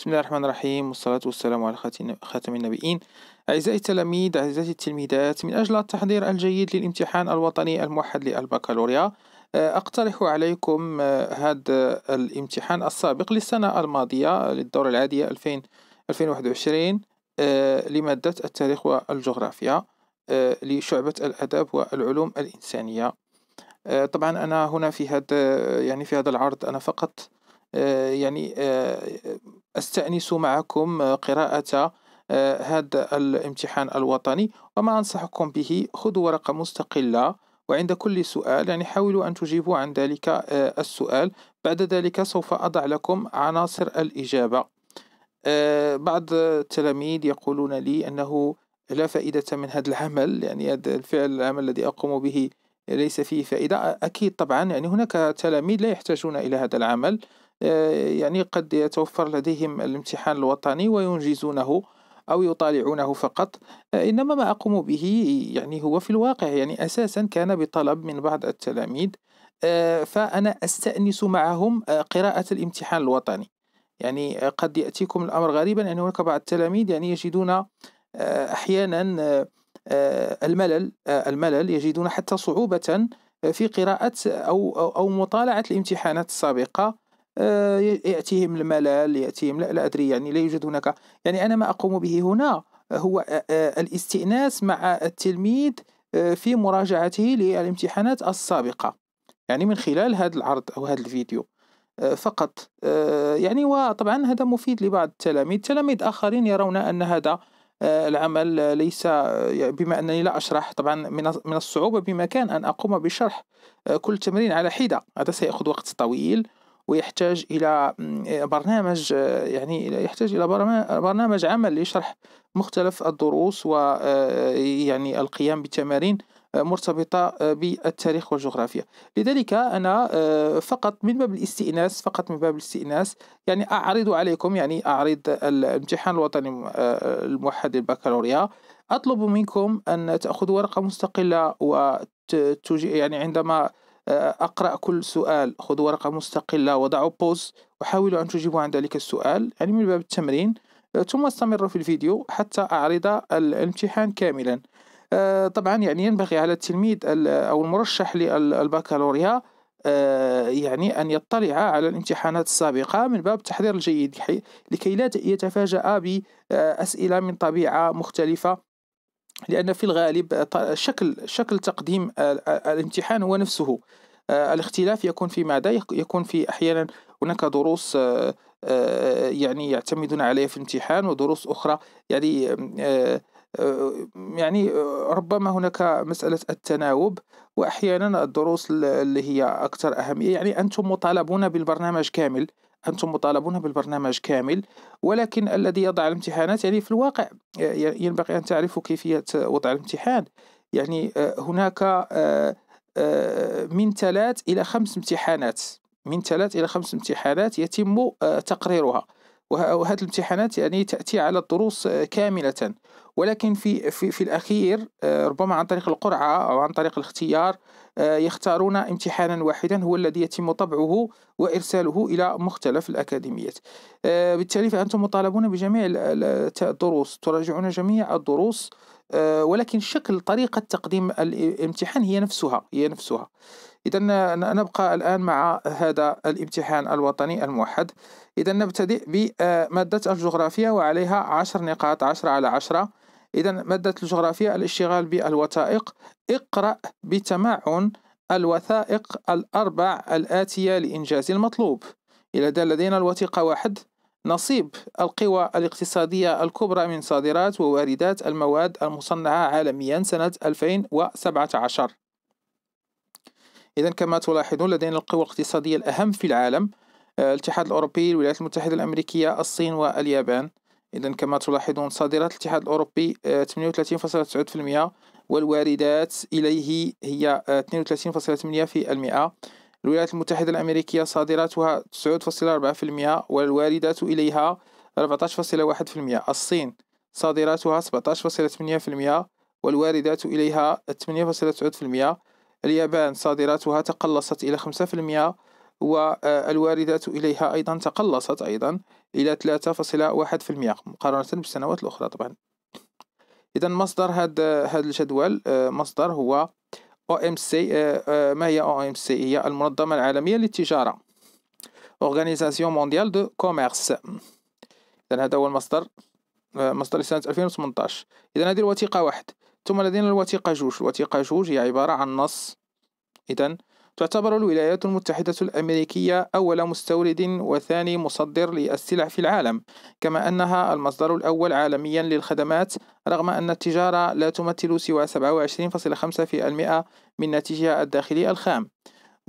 بسم الله الرحمن الرحيم والصلاة والسلام على خاتم النبيين أعزائي التلاميذ أعزائي التلميذات من أجل التحضير الجيد للامتحان الوطني الموحد للبكالوريا أقترح عليكم هذا الامتحان السابق للسنة الماضية للدورة العادية 2021 آه، لمادة التاريخ والجغرافيا لشعبة الأدب والعلوم الإنسانية طبعا أنا هنا في هذا يعني في هذا العرض أنا فقط يعني أستأنس معكم قراءة هذا الامتحان الوطني وما أنصحكم به خذوا ورقة مستقلة وعند كل سؤال يعني حاولوا أن تجيبوا عن ذلك السؤال. بعد ذلك سوف أضع لكم عناصر الإجابة. بعض التلاميذ يقولون لي أنه لا فائدة من هذا العمل يعني هذا الفعل العمل الذي أقوم به ليس فيه فائدة. أكيد طبعا يعني هناك تلاميذ لا يحتاجون إلى هذا العمل. يعني قد يتوفر لديهم الامتحان الوطني وينجزونه أو يطالعونه فقط. إنما ما أقوم به يعني هو في الواقع يعني أساسا كان بطلب من بعض التلاميذ فأنا أستأنس معهم قراءة الامتحان الوطني. يعني قد يأتيكم الأمر غريبا أن هناك بعض التلاميذ يعني يجدون أحيانا الملل الملل يجدون حتى صعوبة في قراءة أو أو مطالعة الامتحانات السابقة. آه، يأتيهم الملل يأتيهم لا, لا أدري يعني لا يوجد هناك يعني أنا ما أقوم به هنا. هو الاستئناس مع التلميذ في مراجعته للامتحانات السابقة يعني من خلال هذا العرض أو هذا الفيديو. فقط يعني وطبعا هذا مفيد لبعض التلاميذ. تلاميذ آخرين يرون أن هذا العمل ليس بما أنني لا أشرح طبعا من الصعوبة بمكان أن أقوم بشرح كل تمرين على حدة. هذا سيأخذ وقت طويل. ويحتاج إلى برنامج يعني يحتاج إلى برنامج عمل لشرح مختلف الدروس ويعني القيام بتمارين مرتبطة بالتاريخ والجغرافيا. لذلك أنا فقط من باب الاستئناس فقط من باب الاستئناس يعني أعرض عليكم يعني أعرض الامتحان الوطني الموحد للبكالوريا أطلب منكم أن تأخذوا ورقة مستقلة وتجي يعني عندما آه، أقرأ كل سؤال خذوا ورقة مستقلة وضعوا بوز وحاولوا أن تجيبوا عن ذلك السؤال يعني من باب التمرين آه، ثم استمروا في الفيديو حتى أعرض الامتحان كاملا. آه، طبعا يعني ينبغي على التلميذ أو المرشح للبكالوريا يعني أن يطلع على الامتحانات السابقة من باب التحضير الجيد لكي لا يتفاجأ بأسئلة من طبيعة مختلفة. لأن في الغالب شكل شكل تقديم الامتحان هو نفسه. الاختلاف يكون في ماذا يكون في أحيانا هناك دروس يعني يعتمدون عليها في الامتحان ودروس أخرى. يعني يعني ربما هناك مسألة التناوب وأحيانا الدروس اللي هي أكثر أهمية. يعني أنتم مطالبون بالبرنامج كامل. أنتم مطالبون بالبرنامج كامل ولكن الذي يضع الامتحانات يعني في الواقع ينبغي أن تعرفوا كيفية وضع الامتحان. يعني آه، هناك آه، آه، من ثلاث إلى خمس امتحانات. من ثلاث إلى خمس امتحانات يتم تقريرها. وهذه الامتحانات يعني تأتي على الدروس كاملة. ولكن في في في الأخير ربما عن طريق القرعة أو عن طريق الاختيار آه، يختارون امتحانا واحدا هو الذي يتم طبعه وإرساله إلى مختلف الأكاديميات. آه، بالتالي فأنتم مطالبون بجميع الدروس تراجعون جميع الدروس آه، ولكن شكل طريقة تقديم الامتحان هي نفسها هي نفسها. إذا نبقى الآن مع هذا الامتحان الوطني الموحد. إذا نبتدئ بمادة الجغرافيا وعليها عشر نقاط عشرة على عشرة. إذا مادة الجغرافيا الاشتغال بالوثائق. اقرأ بتمعن الوثائق الأربع الآتية لإنجاز المطلوب. إلى لدينا الوثيقة واحد. نصيب القوى الاقتصادية الكبرى من صادرات وواردات المواد المصنعة عالميا سنة 2017 إذا كما تلاحظون لدينا القوى الاقتصادية الأهم في العالم. الاتحاد الأوروبي الولايات المتحدة الأمريكية الصين واليابان. إذا كما تلاحظون صادرات الاتحاد الأوروبي 38.9% آه، والواردات إليه هي 32.8% آه، الولايات المتحدة الأمريكية صادراتها 9.4% والواردات إليها 14.1% الصين صادراتها 17.8% والواردات إليها 8.9% اليابان صادراتها تقلصت إلى 5% والواردات إليها أيضا تقلصت أيضا. إلى 3.1% مقارنة بالسنوات الأخرى طبعا. إذا مصدر هذا هذا الجدول آه، مصدر هو OMC آه، آه، ما هي OMC هي المنظمة العالمية للتجارة Organisation Mondiale de Commerce. إذا هذا هو المصدر مصدر لسنة 2018 إذا هذه الوثيقة واحد. ثم لدينا الوثيقة جوج. الوثيقة جوج هي عبارة عن نص. إذا تعتبر الولايات المتحدة الأمريكية أول مستورد وثاني مصدر للسلع في العالم، كما أنها المصدر الأول عالميا للخدمات رغم أن التجارة لا تمثل سوى 27.5% من ناتجها الداخلي الخام.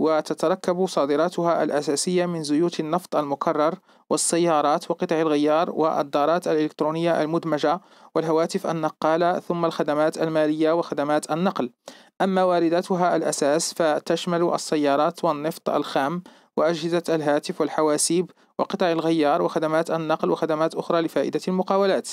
وتتركب صادراتها الأساسية من زيوت النفط المكرر والسيارات وقطع الغيار والدارات الإلكترونية المدمجة والهواتف النقالة ثم الخدمات المالية وخدمات النقل. أما وارداتها الأساس فتشمل السيارات والنفط الخام وأجهزة الهاتف والحواسيب وقطع الغيار وخدمات النقل وخدمات أخرى لفائدة المقاولات.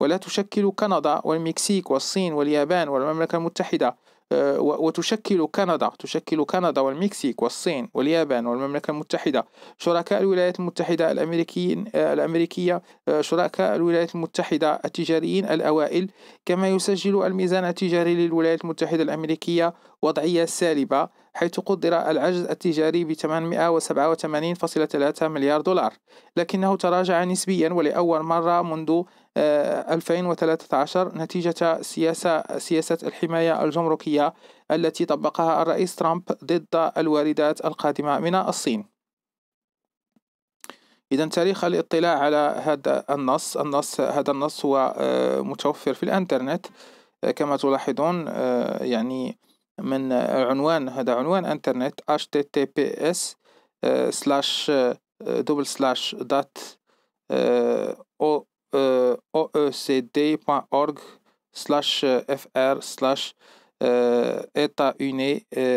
ولا تشكل كندا والمكسيك والصين واليابان والمملكة المتحدة وتشكل كندا تشكل كندا والمكسيك والصين واليابان والمملكة المتحدة. شركاء الولايات المتحدة الأمريكيين آه، الأمريكية آه، شركاء الولايات المتحدة التجاريين الأوائل. كما يسجل الميزان التجاري للولايات المتحدة الأمريكية وضعية سالبة حيث قدر العجز التجاري ب 887.3 مليار دولار. لكنه تراجع نسبيا ولأول مرة منذ 2013 نتيجة سياسة, سياسة الحماية الجمركية التي طبقها الرئيس ترامب ضد الواردات القادمة من الصين. إذا تاريخ الاطلاع على هذا النص النص هذا النص هو آه، متوفر في الإنترنت. آه، كما تلاحظون آه، يعني من عنوان هذا عنوان إنترنت https slash double slash dot oecd.org slash fr slash etaune.htm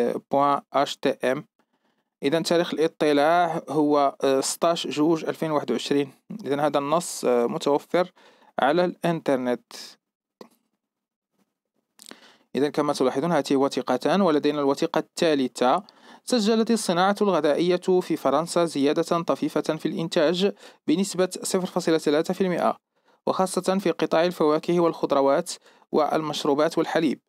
إذا تاريخ الإطلاع هو 16 جوج 2021 إذا هذا النص متوفر على الإنترنت. إذا كما تلاحظون هذه وثيقتان ولدينا الوثيقة الثالثة. سجلت الصناعة الغذائية في فرنسا زيادة طفيفة في الإنتاج بنسبة 0.3% وخاصة في قطاع الفواكه والخضروات والمشروبات والحليب.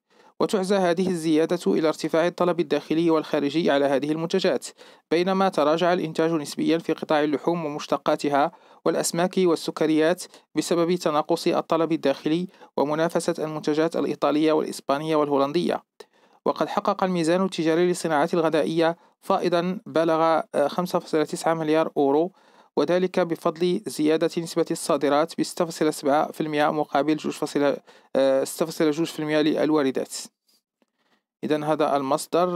وتعزى هذه الزيادة إلى ارتفاع الطلب الداخلي والخارجي على هذه المنتجات بينما تراجع الإنتاج نسبيا في قطاع اللحوم ومشتقاتها والأسماك والسكريات بسبب تناقص الطلب الداخلي ومنافسة المنتجات الإيطالية والإسبانية والهولندية. وقد حقق الميزان التجاري للصناعات الغذائية فائضا بلغ 5.9 مليار أورو وذلك بفضل زيادة نسبة الصادرات ب 6.7% مقابل 6.2% للواردات. إذا هذا المصدر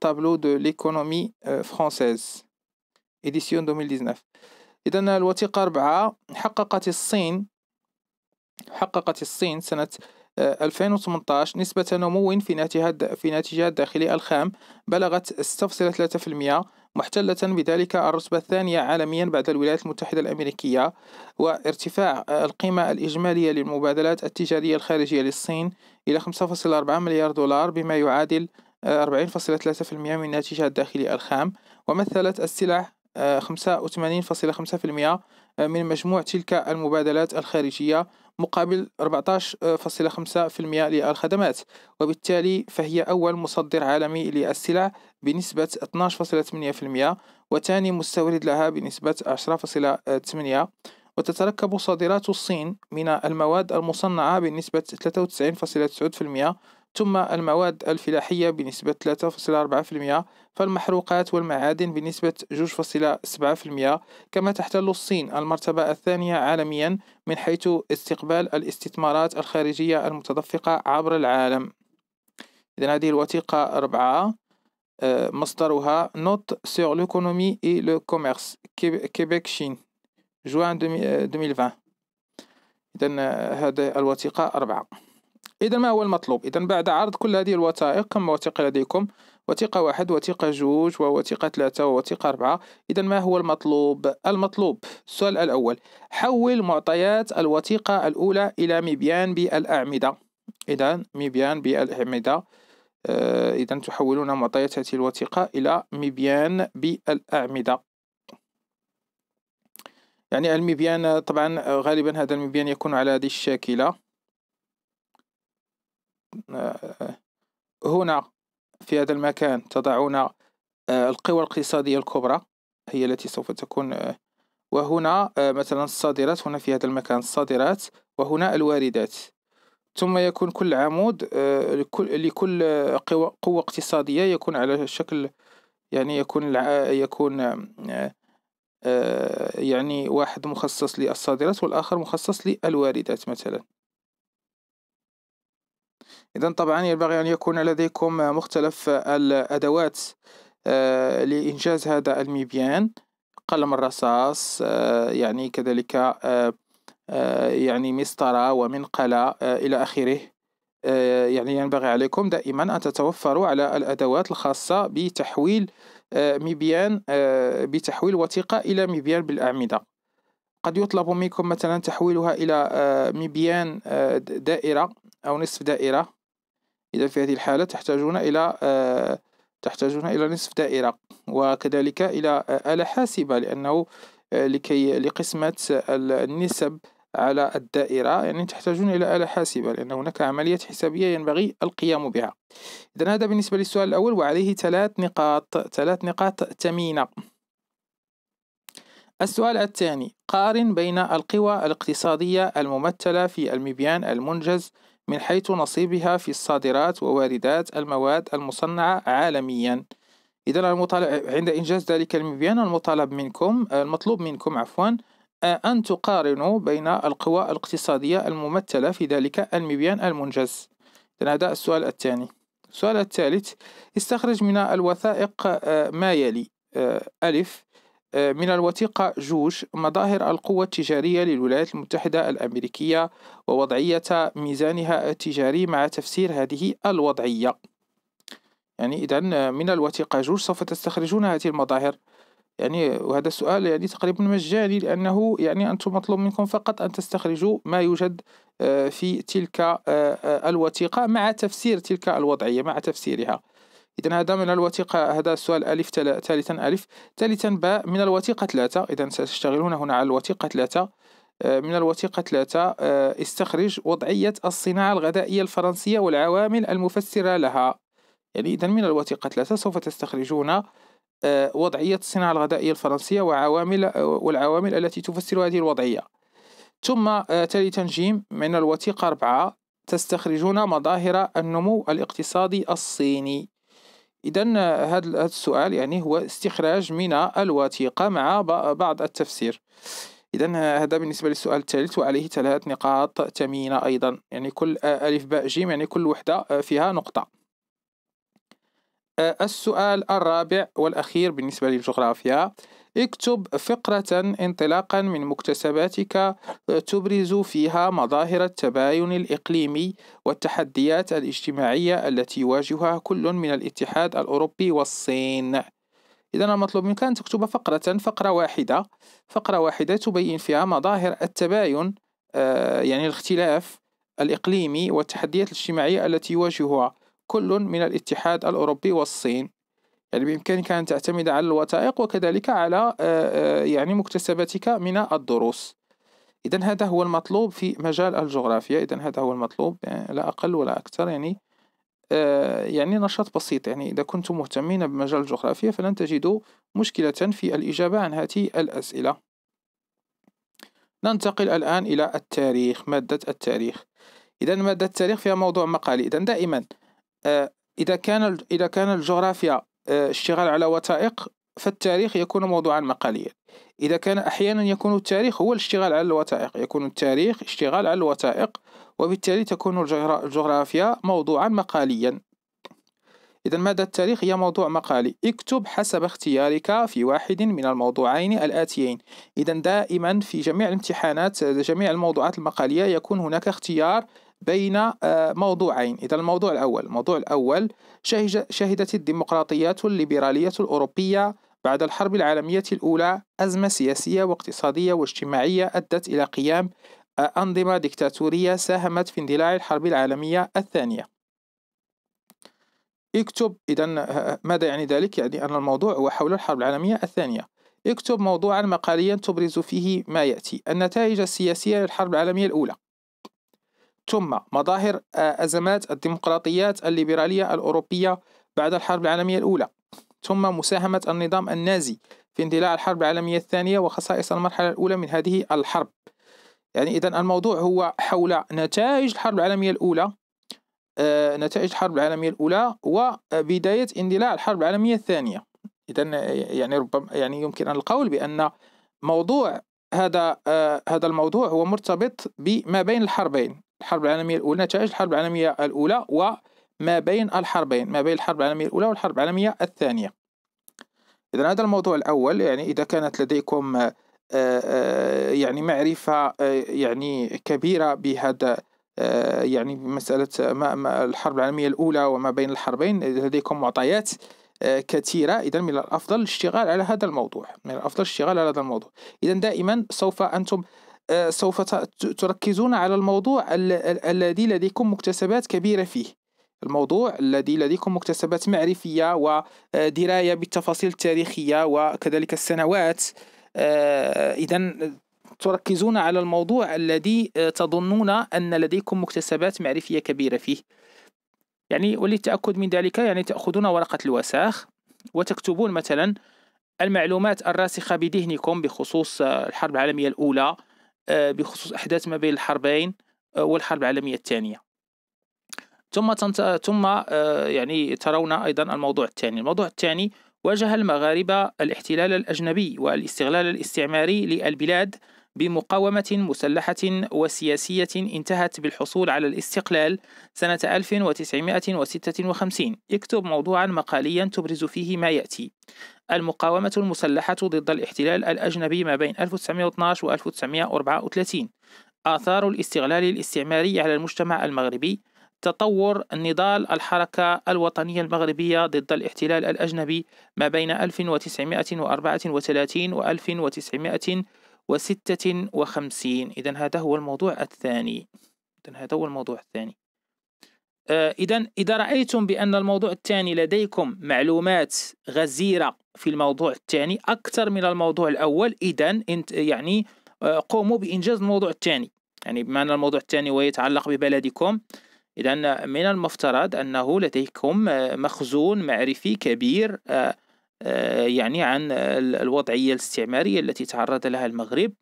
Tableau de l'économie française édition 2019 إذا الوثيقة أربعة حققت الصين حققت الصين سنة 2018 نسبة نمو في ناتجها في ناتجها الداخلي الخام بلغت 6.3% محتلة بذلك الرتبة الثانية عالميا بعد الولايات المتحدة الأمريكية وارتفاع القيمة الإجمالية للمبادلات التجارية الخارجية للصين إلى 5.4 مليار دولار بما يعادل 40.3% من ناتجها الداخلي الخام ومثلت السلع 85.5% من مجموع تلك المبادلات الخارجية. مقابل 14.5% للخدمات وبالتالي فهي أول مصدر عالمي للسلع بنسبة 12.8% وثاني مستورد لها بنسبة 10.8% وتتركب صادرات الصين من المواد المصنعة بنسبة 93.9% ثم المواد الفلاحية بنسبة 3.4% فالمحروقات والمعادن بنسبة 2.7% كما تحتل الصين المرتبة الثانية عالميا من حيث استقبال الاستثمارات الخارجية المتدفقة عبر العالم. إذن هذه الوثيقة أربعة آه، مصدرها Note sur l'économie et le commerce Québec Chine juin 2020 إذن هذه الوثيقة أربعة إذا ما هو المطلوب؟ إذا بعد عرض كل هذه الوثائق كم وثيقة لديكم؟ وثيقة واحد وثيقة جوج ووثيقة ثلاثة ووثيقة أربعة إذا ما هو المطلوب؟ المطلوب السؤال الأول حول معطيات الوثيقة الأولى إلى مبيان بالأعمدة إذا مبيان بالأعمدة إذا تحولون معطيات هذه الوثيقة إلى مبيان بالأعمدة يعني المبيان طبعا غالبا هذا المبيان يكون على هذه الشاكلة هنا في هذا المكان تضعون آه، القوى الاقتصادية الكبرى هي التي سوف تكون آه، وهنا آه، مثلا الصادرات هنا في هذا المكان الصادرات وهنا الواردات. ثم يكون كل عمود لكل قوة اقتصادية يكون على شكل يعني يكون يكون يعني واحد مخصص للصادرات والآخر مخصص للواردات مثلا. إذا طبعا ينبغي أن يكون لديكم مختلف الأدوات آه، لإنجاز هذا المبيان. قلم الرصاص آه، يعني كذلك آه، يعني مسطرة ومنقلة إلى آخره. يعني ينبغي عليكم دائما أن تتوفروا على الأدوات الخاصة بتحويل مبيان بتحويل وثيقة إلى مبيان بالأعمدة. قد يطلب منكم مثلا تحويلها إلى مبيان دائرة أو نصف دائرة. إذا في هذه الحالة تحتاجون إلى آه، تحتاجون إلى نصف دائرة وكذلك إلى آه، آلة حاسبة لأنه آه، لكي لقسمة النسب على الدائرة يعني تحتاجون إلى آلة حاسبة لأن هناك عمليات حسابية ينبغي القيام بها. إذا هذا بالنسبة للسؤال الأول وعليه ثلاث نقاط ثلاث نقاط ثمينة السؤال الثاني قارن بين القوى الاقتصادية الممثلة في المبيان المنجز من حيث نصيبها في الصادرات وواردات المواد المصنعة عالميا. إذا المطالب عند إنجاز ذلك المبيان المطالب منكم المطلوب منكم عفوا أن تقارنوا بين القوى الاقتصادية الممثلة في ذلك المبيان المنجز. هذا السؤال الثاني. السؤال الثالث استخرج من الوثائق ما يلي. ألف. من الوثيقة جوج مظاهر القوة التجارية للولايات المتحدة الأمريكية ووضعية ميزانها التجاري مع تفسير هذه الوضعية. يعني إذا من الوثيقة جوج سوف تستخرجون هذه المظاهر. يعني وهذا السؤال يعني تقريبا مجاني لأنه يعني أنتم مطلوب منكم فقط أن تستخرجوا ما يوجد آه، في تلك آه، آه، الوثيقة مع تفسير تلك الوضعية مع تفسيرها. إذا هذا من الوثيقة هذا السؤال ألف ثالثا ألف. ثالثا باء من الوثيقة ثلاثة. إذا ستشتغلون هنا على الوثيقة ثلاثة. آه، من الوثيقة ثلاثة آه، استخرج وضعية الصناعة الغذائية الفرنسية والعوامل المفسرة لها. يعني إذا من الوثيقة ثلاثة سوف تستخرجون آه، وضعية الصناعة الغذائية الفرنسية وعوامل والعوامل التي تفسر هذه الوضعية. ثم ثالثا جيم من الوثيقة أربعة تستخرجون مظاهر النمو الاقتصادي الصيني. إذا هذا السؤال يعني هو استخراج من الوثيقة مع بعض التفسير. إذا هذا بالنسبة للسؤال الثالث وعليه ثلاث نقاط ثمينة أيضا. يعني كل ألف باء جيم يعني كل وحدة فيها نقطة. السؤال الرابع والأخير بالنسبة للجغرافيا. اكتب فقرة انطلاقا من مكتسباتك تبرز فيها مظاهر التباين الإقليمي والتحديات الاجتماعية التي يواجهها كل من الاتحاد الأوروبي والصين. إذا المطلوب منك أن تكتب فقرة فقرة واحدة. فقرة واحدة تبين فيها مظاهر التباين آه، يعني الاختلاف الإقليمي والتحديات الاجتماعية التي يواجهها كل من الاتحاد الأوروبي والصين. يعني بإمكانك أن تعتمد على الوثائق وكذلك على آه، آه، يعني مكتسباتك من الدروس. إذا هذا هو المطلوب في مجال الجغرافيا. إذا هذا هو المطلوب يعني لا أقل ولا أكثر يعني يعني نشاط بسيط. يعني إذا كنتم مهتمين بمجال الجغرافيا فلن تجدوا مشكلة في الإجابة عن هذه الأسئلة. ننتقل الآن إلى التاريخ مادة التاريخ. إذا مادة التاريخ فيها موضوع مقالي. إذا دائما إذا كان إذا كان الجغرافيا آه، اشتغال على وثائق فالتاريخ يكون موضوعا مقاليا. إذا كان أحيانا يكون التاريخ هو الاشتغال على الوثائق يكون التاريخ اشتغال على الوثائق وبالتالي تكون الجغرافيا موضوعا مقاليا. إذا مادة التاريخ؟ هي موضوع مقالي. اكتب حسب اختيارك في واحد من الموضوعين الآتيين. إذا دائما في جميع الامتحانات جميع الموضوعات المقالية يكون هناك اختيار بين آه، موضوعين. إذا الموضوع الأول الموضوع الأول شهدت الديمقراطيات الليبرالية الأوروبية بعد الحرب العالمية الأولى أزمة سياسية واقتصادية واجتماعية أدت إلى قيام آه، أنظمة ديكتاتورية ساهمت في اندلاع الحرب العالمية الثانية. اكتب إذا ماذا يعني ذلك؟ يعني أن الموضوع هو حول الحرب العالمية الثانية. اكتب موضوعا مقاليا تبرز فيه ما يأتي. النتائج السياسية للحرب العالمية الأولى. ثم مظاهر أزمات الديمقراطيات الليبرالية الأوروبية بعد الحرب العالمية الأولى ثم مساهمة النظام النازي في اندلاع الحرب العالمية الثانية وخصائص المرحلة الأولى من هذه الحرب. يعني إذا الموضوع هو حول نتائج الحرب العالمية الأولى آه، نتائج الحرب العالمية الأولى وبداية اندلاع الحرب العالمية الثانية. إذا يعني ربما يعني يمكن القول بأن موضوع هذا آه، هذا الموضوع هو مرتبط بما بين الحربين. الحرب العالمية الأولى نتائج الحرب العالمية الأولى وما بين الحربين ما بين الحرب العالمية الأولى والحرب العالمية الثانية. إذا هذا الموضوع الأول يعني إذا كانت لديكم آه، آه، يعني معرفة يعني كبيرة بهذا يعني بمسألة الحرب العالمية الأولى وما بين الحربين لديكم معطيات كثيرة. إذا من الأفضل الاشتغال على هذا الموضوع من الأفضل الاشتغال على هذا الموضوع. إذا دائما سوف أنتم آه، سوف تركزون على الموضوع الذي لديكم مكتسبات كبيرة فيه. الموضوع الذي لديكم مكتسبات معرفية ودراية بالتفاصيل التاريخية وكذلك السنوات. آه، إذا تركزون على الموضوع الذي آه، تظنون أن لديكم مكتسبات معرفية كبيرة فيه. يعني وللتأكد من ذلك يعني تأخذون ورقة الوساخ وتكتبون مثلا المعلومات الراسخة بذهنكم بخصوص الحرب العالمية الأولى آه، بخصوص أحداث ما بين الحربين آه، والحرب العالمية الثانية. ثم تنت... ثم آه، يعني ترون أيضا الموضوع الثاني. الموضوع الثاني واجه المغاربة الاحتلال الأجنبي والاستغلال الاستعماري للبلاد بمقاومة مسلحة وسياسية انتهت بالحصول على الاستقلال سنة 1956 اكتب موضوعا مقاليا تبرز فيه ما يأتي. المقاومة المسلحة ضد الاحتلال الأجنبي ما بين 1912 و 1934 آثار الاستغلال الاستعماري على المجتمع المغربي. تطور نضال الحركة الوطنية المغربية ضد الاحتلال الأجنبي ما بين 1934 و 1956 إذا هذا هو الموضوع الثاني. إذا هذا هو الموضوع الثاني. آه، إذا إذا رأيتم بأن الموضوع الثاني لديكم معلومات غزيرة في الموضوع الثاني أكثر من الموضوع الأول إذا يعني آه، قوموا بإنجاز الموضوع الثاني. يعني بمعنى الموضوع الثاني ويتعلق ببلدكم إذا من المفترض أنه لديكم آه، مخزون معرفي كبير يعني عن الوضعية الاستعمارية التي تعرض لها المغرب.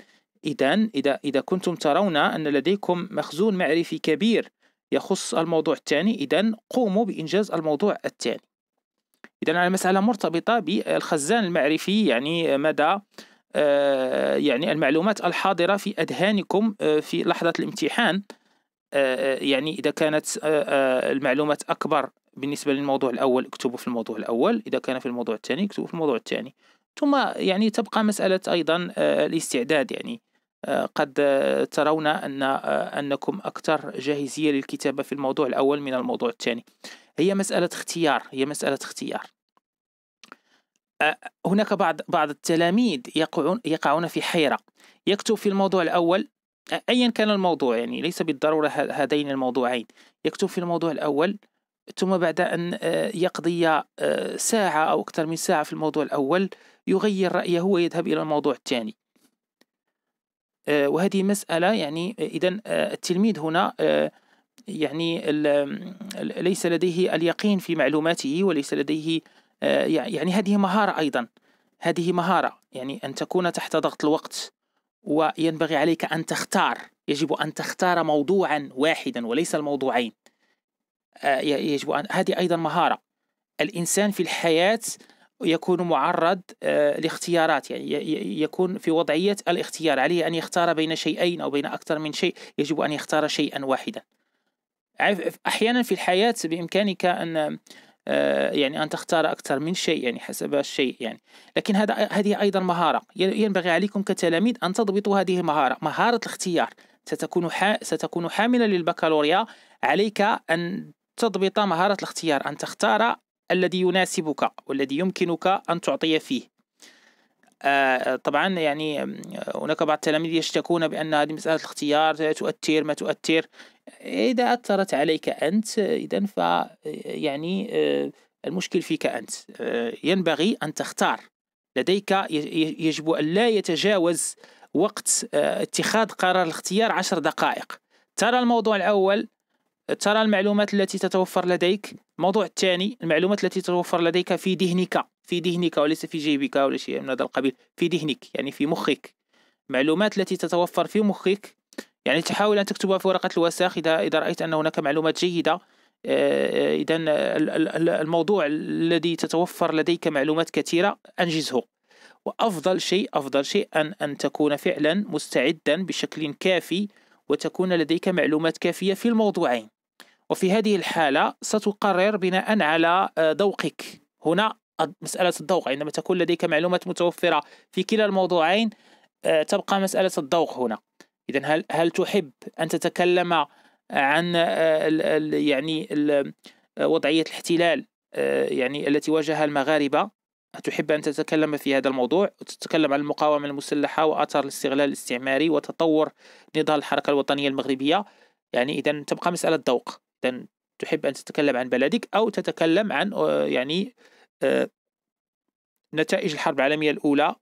إذا إذا كنتم ترون أن لديكم مخزون معرفي كبير يخص الموضوع الثاني إذا قوموا بإنجاز الموضوع الثاني. إذا المسألة مرتبطة بالخزان المعرفي يعني مدى آه، يعني المعلومات الحاضرة في أذهانكم آه، في لحظة الامتحان. آه، يعني إذا كانت المعلومات أكبر بالنسبة للموضوع الأول اكتبوا في الموضوع الأول إذا كان في الموضوع الثاني اكتبوا في الموضوع الثاني. ثم يعني تبقى مسألة أيضا الاستعداد يعني. قد ترون أن أنكم أكثر جاهزية للكتابة في الموضوع الأول من الموضوع الثاني. هي مسألة اختيار هي مسألة اختيار. هناك بعض بعض التلاميذ يقعون يقعون في حيرة. يكتب في الموضوع الأول أيا كان الموضوع يعني ليس بالضرورة هذين الموضوعين. يكتب في الموضوع الأول ثم بعد أن يقضي ساعة أو أكثر من ساعة في الموضوع الأول يغير رأيه ويذهب إلى الموضوع الثاني. آه، وهذه مسألة يعني آه، إذا آه، التلميذ هنا يعني ليس لديه اليقين في معلوماته وليس لديه يعني هذه مهارة أيضا. هذه مهارة يعني أن تكون تحت ضغط الوقت وينبغي عليك أن تختار يجب أن تختار موضوعا واحدا وليس الموضوعين. يجب أن هذه أيضا مهارة. الإنسان في الحياة يكون معرض آه، لاختيارات يعني يكون في وضعية الاختيار. عليه أن يختار بين شيئين أو بين أكثر من شيء يجب أن يختار شيئا واحدا. أحيانا في الحياة بإمكانك أن آه، يعني أن تختار أكثر من شيء يعني حسب الشيء يعني. لكن هذا هذه أيضا مهارة. ينبغي عليكم كتلاميذ أن تضبطوا هذه المهارة. مهارة الاختيار. ستكون ستكون حاملة للبكالوريا. عليك أن تضبط مهارة الاختيار. أن تختار الذي يناسبك والذي يمكنك أن تعطي فيه. آه طبعا يعني هناك بعض التلاميذ يشتكون بأن هذه مسألة الاختيار تؤثر ما تؤثر. إذا أثرت عليك أنت إذا ف يعني آه المشكل فيك أنت. ينبغي أن تختار. لديك يجب أن لا يتجاوز وقت اتخاذ قرار الاختيار عشر دقائق. ترى الموضوع الأول ترى المعلومات التي تتوفر لديك الموضوع الثاني المعلومات التي تتوفر لديك في ذهنك في ذهنك وليس في جيبك ولا شيء من هذا القبيل في ذهنك يعني في مخك. المعلومات التي تتوفر في مخك يعني تحاول أن تكتبها في ورقة الوساخ إذا إذا رأيت أن هناك معلومات جيدة. آه، إذا الموضوع الذي تتوفر لديك معلومات كثيرة أنجزه. وأفضل شيء أفضل شيء أن أن تكون فعلا مستعدا بشكل كافي وتكون لديك معلومات كافية في الموضوعين. وفي هذه الحالة ستقرر بناء على آه، ذوقك. هنا مسألة الذوق. عندما تكون لديك معلومات متوفرة في كلا الموضوعين آه، تبقى مسألة الذوق هنا. إذا هل هل تحب أن تتكلم عن آه، يعني وضعية الاحتلال يعني التي واجهها المغاربة؟ تحب أن تتكلم في هذا الموضوع؟ وتتكلم عن المقاومة المسلحة وأثر الاستغلال الاستعماري وتطور نضال الحركة الوطنية المغربية؟ يعني إذا تبقى مسألة ذوق تحب أن تتكلم عن بلدك أو تتكلم عن آه، يعني آه، نتائج الحرب العالمية الأولى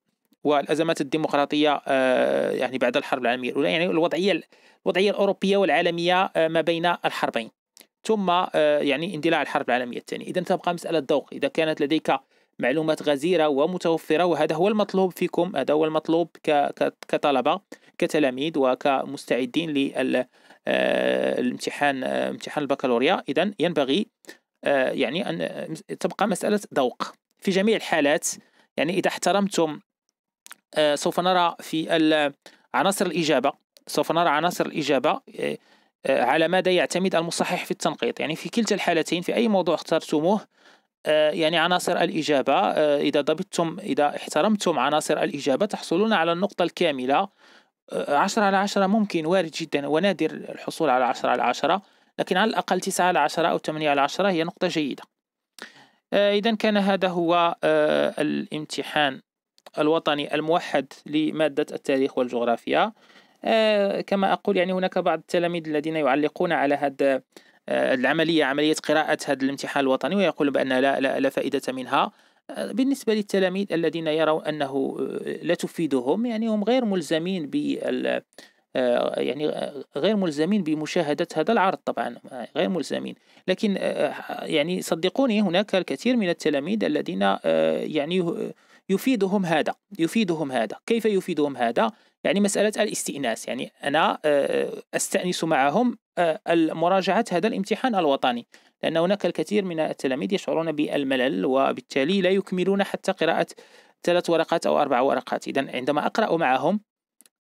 والأزمات الديمقراطية آه، يعني بعد الحرب العالمية الأولى يعني الوضعية الوضعية الأوروبية والعالمية ما بين الحربين. ثم يعني اندلاع الحرب العالمية الثانية. إذا تبقى مسألة ذوق. إذا كانت لديك معلومات غزيرة ومتوفرة وهذا هو المطلوب فيكم هذا هو المطلوب كطلبة كتلاميذ وكمستعدين للامتحان آه، امتحان البكالوريا. إذا ينبغي آه، يعني أن تبقى مسألة ذوق في جميع الحالات. يعني إذا احترمتم آه، سوف نرى في عناصر الإجابة سوف نرى عناصر الإجابة على ماذا يعتمد المصحح في التنقيط. يعني في كلتا الحالتين في أي موضوع اخترتموه آه، يعني عناصر الإجابة آه، إذا ضبطتم إذا احترمتم عناصر الإجابة تحصلون على النقطة الكاملة آه، عشرة على عشرة ممكن وارد جدا ونادر الحصول على عشرة على عشرة لكن على الأقل تسعة على عشرة أو ثمانية على عشرة هي نقطة جيدة. إذا كان هذا هو الامتحان الوطني الموحد لمادة التاريخ والجغرافيا. كما أقول يعني هناك بعض التلاميذ الذين يعلقون على هذا آه، العملية عملية قراءة هذا الامتحان الوطني ويقول بأن لا, لا, لا فائدة منها. آه، بالنسبة للتلاميذ الذين يروا أنه آه، لا تفيدهم يعني هم غير ملزمين بال يعني غير ملزمين بمشاهدة هذا العرض طبعا غير ملزمين. لكن يعني صدقوني هناك الكثير من التلاميذ الذين يعني يفيدهم هذا يفيدهم هذا. كيف يفيدهم هذا؟ يعني مسألة الاستئناس. يعني أنا أستأنس معهم مراجعة هذا الامتحان الوطني. لأن هناك الكثير من التلاميذ يشعرون بالملل وبالتالي لا يكملون حتى قراءة ثلاث ورقات أو أربع ورقات. إذا عندما أقرأ معهم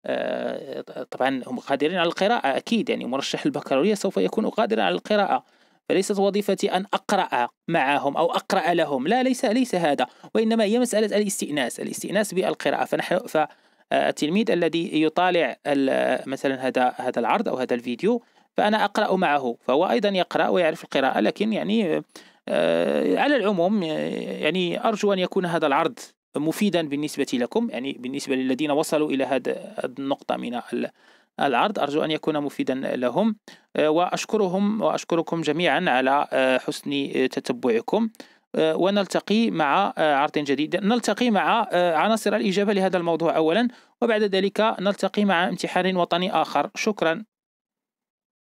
آه، طبعا هم قادرين على القراءة أكيد يعني مرشح البكالوريا سوف يكون قادرا على القراءة. فليست وظيفتي أن أقرأ معهم أو أقرأ لهم. لا ليس ليس هذا. وإنما هي مسألة الاستئناس الاستئناس بالقراءة. فنحن فالتلميذ الذي يطالع مثلا هذا هذا العرض أو هذا الفيديو فأنا أقرأ معه فهو أيضا يقرأ ويعرف القراءة لكن يعني آه، على العموم يعني أرجو أن يكون هذا العرض مفيدا بالنسبة لكم يعني بالنسبة للذين وصلوا إلى هذه النقطة من العرض أرجو أن يكون مفيدا لهم. آه، وأشكرهم وأشكركم جميعا على آه، حسن تتبعكم. ونلتقي مع عرض جديد. نلتقي مع عناصر الإجابة لهذا الموضوع أولا وبعد ذلك نلتقي مع امتحان وطني آخر. شكرا.